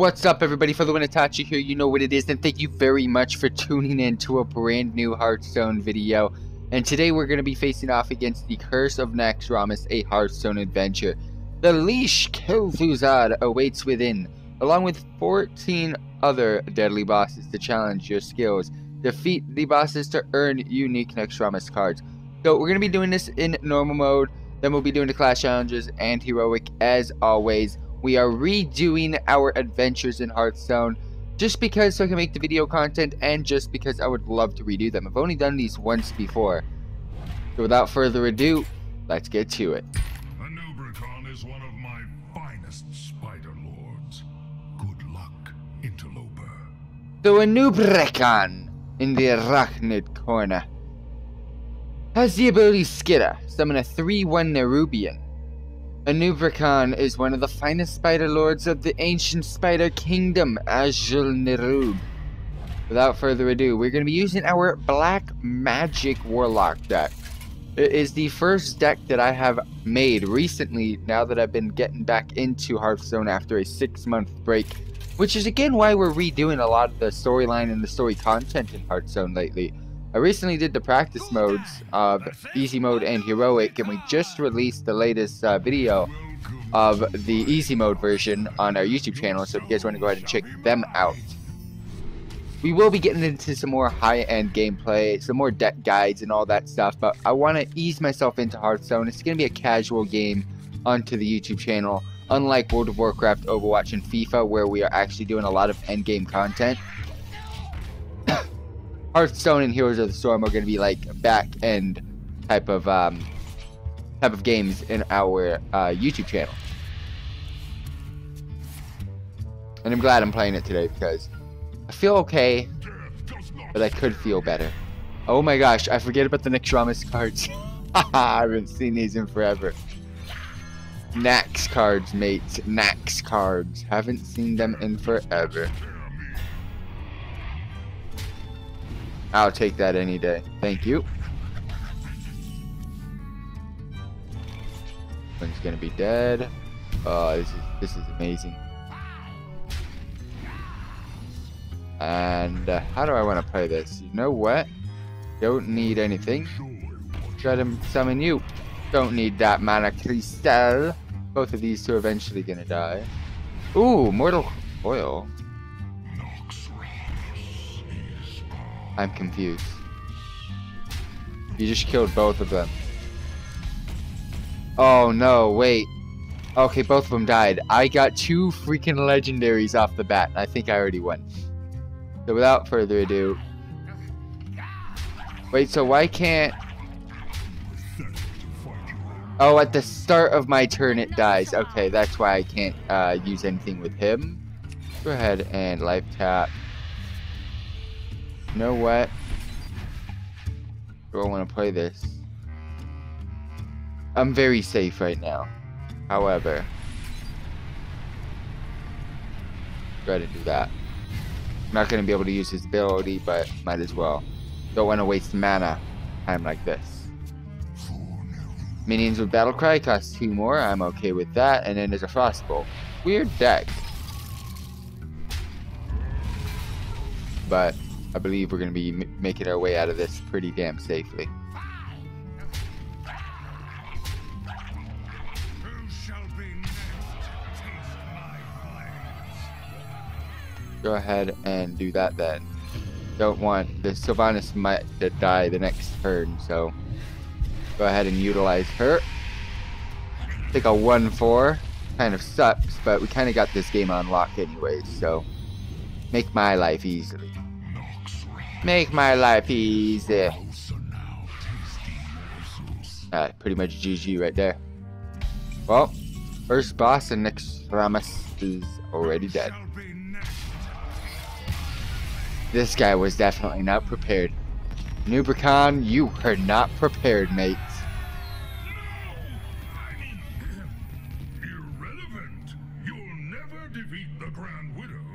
What's up everybody, Fellow Itachi here, you know what it is, and thank you very much for tuning in to a brand new Hearthstone video. And today we're going to be facing off against the Curse of Naxxramas, a Hearthstone adventure. The lich Kel'Thuzad awaits within, along with 14 other deadly bosses to challenge your skills. Defeat the bosses to earn unique Naxxramas cards. So we're going to be doing this in normal mode, then we'll be doing the class challenges and heroic as always we are redoing our adventures in Hearthstone just because so I can make the video content and just because I would love to redo them. I've only done these once before. So without further ado, let's get to it. Anub'Rekhan is one of my finest spider lords. Good luck, interloper. So Anub'Rekhan in the Arachnid corner has the ability Skitter, summon a 3-1 Nerubian. Anub'Rekhan is one of the finest spider lords of the ancient spider kingdom, Azjol-Nerub. Without further ado, we're going to be using our Black Magic Warlock deck. It is the first deck that I have made recently now that I've been getting back into Hearthstone after a six month break, which is again why we're redoing a lot of the storyline and the story content in Hearthstone lately. I recently did the practice modes of easy mode and heroic and we just released the latest uh, video of the easy mode version on our YouTube channel so if you guys want to go ahead and check them out. We will be getting into some more high-end gameplay, some more deck guides and all that stuff, but I want to ease myself into Hearthstone. It's going to be a casual game onto the YouTube channel, unlike World of Warcraft, Overwatch, and FIFA where we are actually doing a lot of endgame content. Hearthstone and Heroes of the Storm are going to be like back end type of um, type of games in our uh, YouTube channel. And I'm glad I'm playing it today because I feel okay, but I could feel better. Oh my gosh, I forget about the Naxxramas cards. I haven't seen these in forever. Nax cards, mates. Nax cards. Haven't seen them in forever. I'll take that any day. Thank you. One's gonna be dead. Oh, this is this is amazing. And uh, how do I want to play this? You know what? Don't need anything. Try to summon you. Don't need that mana crystal. Both of these two are eventually gonna die. Ooh, mortal coil. I'm confused. You just killed both of them. Oh no, wait. Okay, both of them died. I got two freaking legendaries off the bat. I think I already won. So without further ado. Wait, so why can't... Oh, at the start of my turn it dies. Okay, that's why I can't uh, use anything with him. Go ahead and life tap. You know what? Do I want to play this? I'm very safe right now. However, try to do that. I'm not going to be able to use his ability, but might as well. Don't want to waste mana time like this. Minions with Battle Cry cost two more. I'm okay with that. And then there's a Frostbolt. Weird deck. But I believe we're going to be making our way out of this pretty damn safely. Go ahead and do that then. Don't want the Sylvanas might die the next turn, so go ahead and utilize her. Take a 1-4. Kind of sucks, but we kind of got this game on lock anyways, so make my life easily. Make my life easy. Alright, pretty much GG right there. Well, first boss and Naxxramas is already dead. This guy was definitely not prepared. Nubricon, you were not prepared, mate. No, irrelevant. You'll never defeat the Grand Widow.